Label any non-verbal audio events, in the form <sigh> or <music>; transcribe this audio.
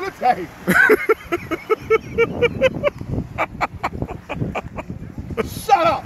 meditate. <laughs> Shut up.